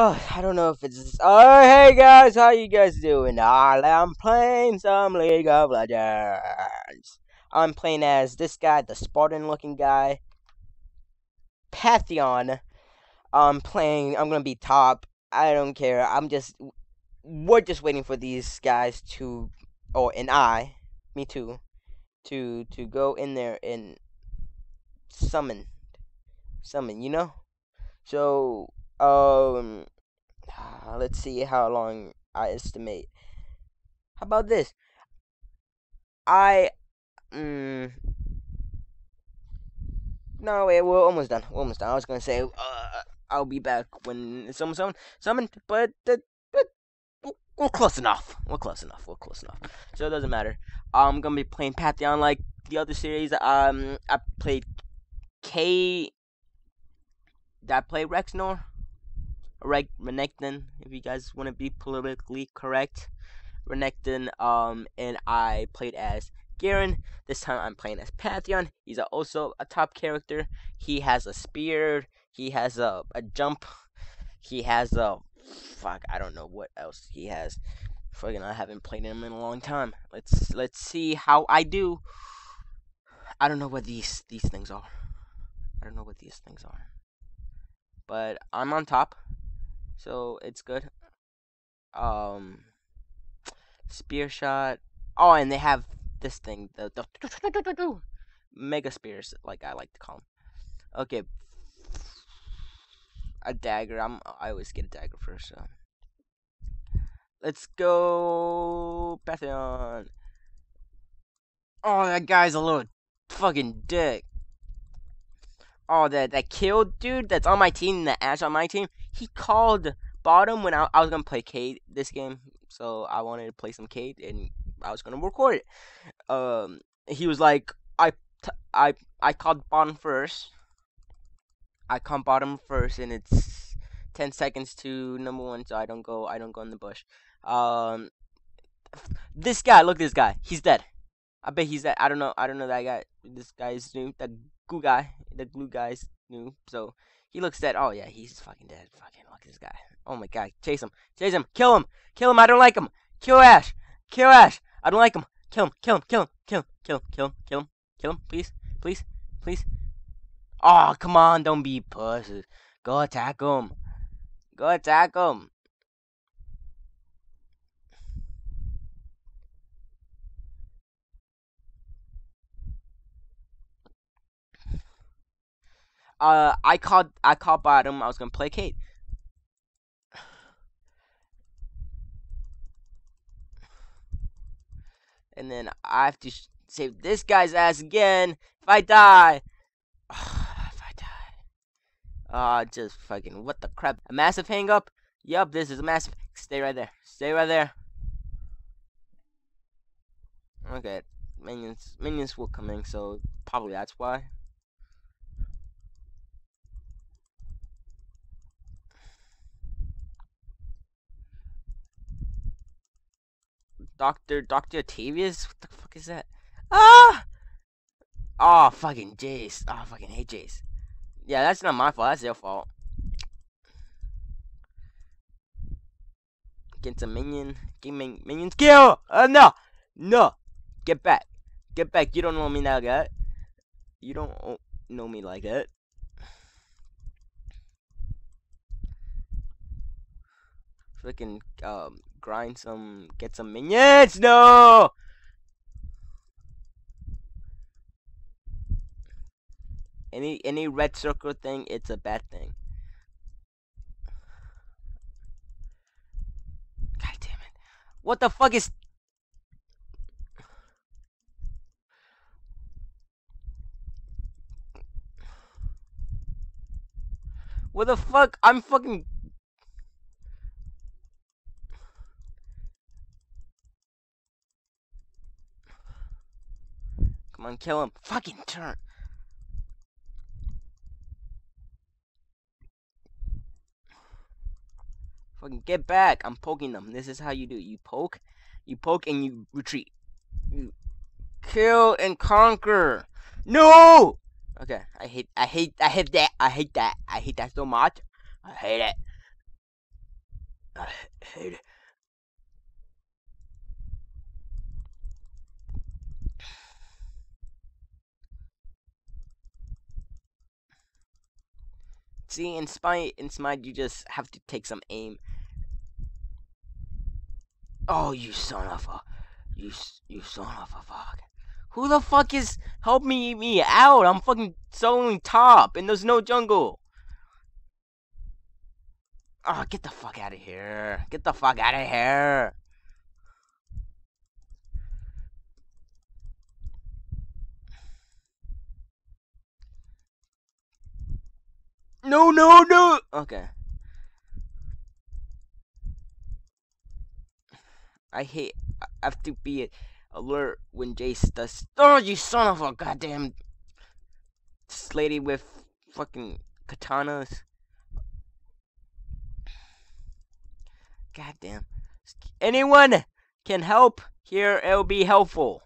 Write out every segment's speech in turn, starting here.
Oh, I don't know if it's. Oh, hey guys, how you guys doing? Ah, I'm playing some League of Legends. I'm playing as this guy, the Spartan-looking guy, Pantheon. I'm playing. I'm gonna be top. I don't care. I'm just. We're just waiting for these guys to, or and I, me too, to to go in there and summon, summon. You know. So um, let's see how long I estimate. How about this? I, mm, no, wait, we're almost done. We're almost done. I was gonna say, uh, I'll be back when someone summon, summoned, but, uh, but we're close enough. We're close enough. We're close enough. So it doesn't matter. I'm gonna be playing Pantheon like the other series. Um, I played K. Did I play Rexnor? Reg- Renekton, if you guys want to be politically correct. Renekton, um, and I played as Garen. This time I'm playing as Pantheon. He's also a top character. He has a spear. He has a, a jump. He has a fuck. I don't know what else he has. Fucking, I haven't played him in a long time. Let's let's see how I do. I don't know what these these things are. I don't know what these things are. But I'm on top so it's good. Um, spear shot. Oh, and they have this thing, the, the mega spears, like I like to call them. Okay, a dagger. I'm I always get a dagger first. So let's go, Pantheon. Oh, that guy's a little fucking dick. Oh, that that killed dude that's on my team, the Ashe on my team. He called bottom when I, I was gonna play Cait this game, so I wanted to play some Cait and I was gonna record it. Um, he was like, I, t- I, I called bottom first. I called bottom first, and it's ten seconds to number one, so I don't go. I don't go in the bush. Um, this guy, look, this guy, he's dead. I bet he's dead. I don't know. I don't know that guy. This guy's new. That glue guy, the glue guy's new. So he looks dead. Oh yeah, he's fucking dead. Fucking look at this guy. Oh my god, chase him, chase him, kill him, kill him. I don't like him. Kill Ashe, kill Ashe. I don't like him. Kill him, kill him, kill him, kill him, kill him, kill him, kill him, kill him, please, please, please. Oh come on, don't be pussies. Go attack him. Go attack him. Uh, I called I called bottom. I was gonna play Cait. And then I have to save this guy's ass again. If I die, if I die, uh, just fucking what the crap? A massive hangup. Yup, this is a massive. Stay right there. Stay right there. Okay, minions minions will come in, so probably that's why. Doctor Doctor Octavius? What the fuck is that? Ah! Oh, fucking Jayce. Oh, fucking hate Jayce. Yeah, that's not my fault. That's their fault. Get some minion. Get min minions. Kill! Uh, no! No! Get back. Get back. You don't know me like that. You don't know me like that. Freaking, um, grind some, get some minions. No. Any any red circle thing, it's a bad thing. God damn it! What the fuck is? What the fuck? I'm fucking Come on, kill him. Fucking turn. Fucking get back. I'm poking them. This is how you do it. You poke, you poke, and you retreat. You kill and conquer. No! Okay, I hate, I hate, I hate that. I hate that. I hate that so much. I hate it. head. See, in Spy, in Smite, you just have to take some aim. Oh, you son of a, you, you son of a fuck. Who the fuck is helping me out? I'm fucking soloing top, and there's no jungle. Oh, get the fuck out of here. Get the fuck out of here. No, no, no. Okay. I hate. I have to be alert when Jayce does. Oh, you son of a goddamn. This lady with fucking katanas. Goddamn. Anyone can help here, it'll be helpful.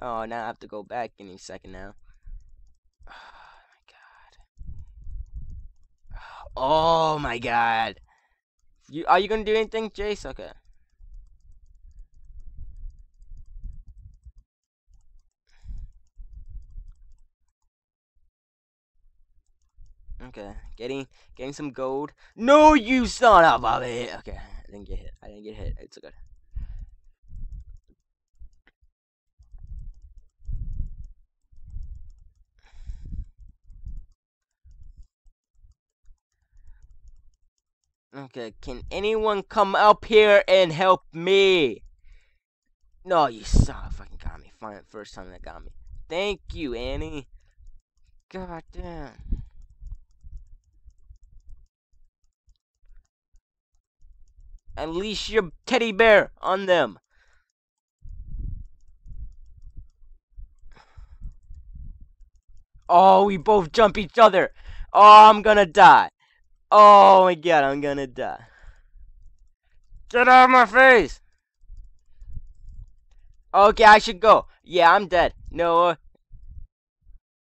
Oh, now I have to go back any second now. Oh my god. You are you gonna do anything, Jayce? Okay. Okay, getting getting some gold. No, you son of a bitch. Okay, I didn't get hit. I didn't get hit. It's okay. Okay, can anyone come up here and help me? No, you of fucking got me. Fine, first time that got me. Thank you, Annie. God damn. Unleash your teddy bear on them. Oh, we both jump each other. Oh, I'm gonna die. Oh my god, I'm gonna die. Get out of my face! Okay, I should go. Yeah, I'm dead. No.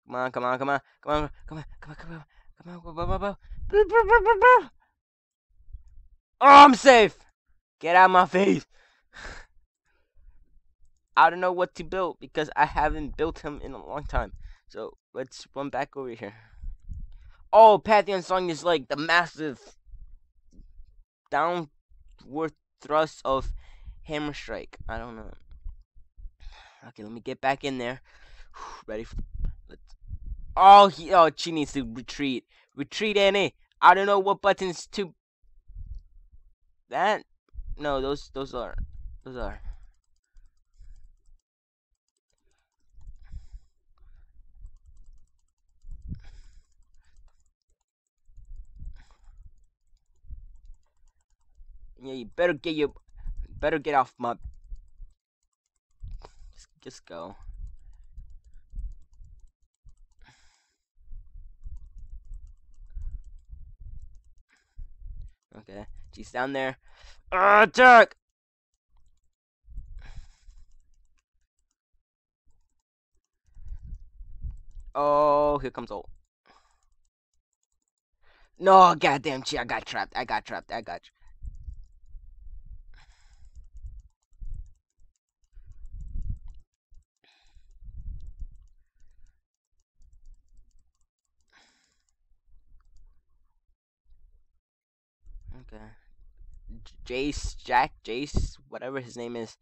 Come on, come on, come on, come on, come on, come on, come on, come on, come on, come on. Oh, I'm safe. Get out of my face. I don't know what to build because I haven't built him in a long time. So let's run back over here. Oh, Pantheon Song is like the massive downward thrust of Hammer Strike. I don't know. Okay, let me get back in there. Ready for let's Oh he oh she needs to retreat. Retreat Annie. I don't know what buttons to that no those those are those are Yeah, you better get your, better get off my. Just, just go. Okay, she's down there. Uh, attack! Oh, here comes ult. No, goddamn, gee, I got trapped. I got trapped. I got. Okay. Uh, Jayce, Jack, Jayce, whatever his name is,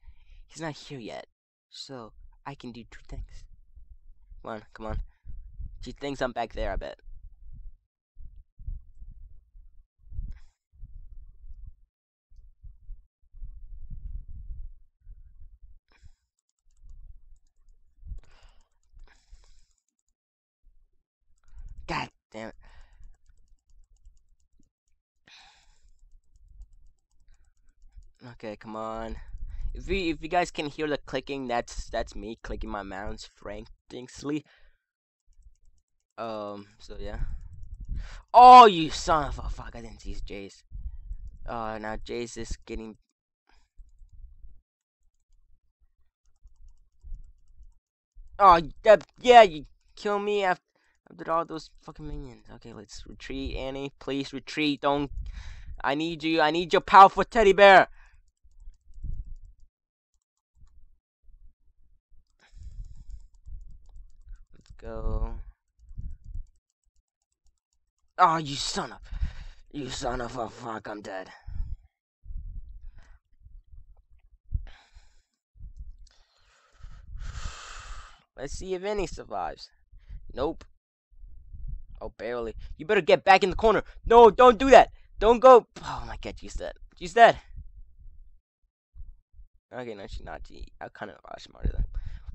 he's not here yet. So, I can do two things. Come on, come on. She thinks I'm back there, I bet. God damn it. Okay, come on. If you if you guys can hear the clicking, that's that's me clicking my mouse frantically. Um. So yeah. Oh, you son of a fuck! I didn't see Jayce. Uh, now Jayce is getting. Oh, that, yeah, you kill me after after all those fucking minions. Okay, let's retreat, Annie. Please retreat. Don't I need you. I need your powerful teddy bear. Go. Oh, you son of... You son of a fuck, I'm dead. Let's see if any survives. Nope. Oh, barely. You better get back in the corner. No, don't do that. Don't go. Oh my god, she's dead. She's dead. Okay, no, she's not. She, I kind of are smarter than.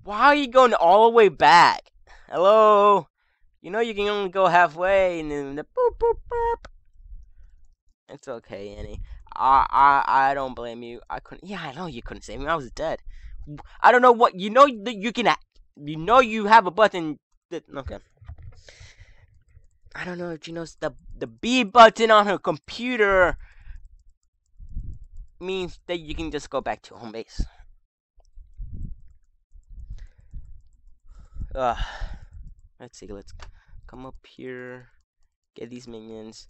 Why are you going all the way back? Hello? You know you can only go halfway and then the boop boop boop. It's okay, Annie. I I I don't blame you. I couldn't. Yeah, I know you couldn't save me. I was dead. I don't know what you know that you can. You know you have a button. That, okay. I don't know if she knows the the B button on her computer means that you can just go back to home base. Uh, let's see. Let's come up here. Get these minions.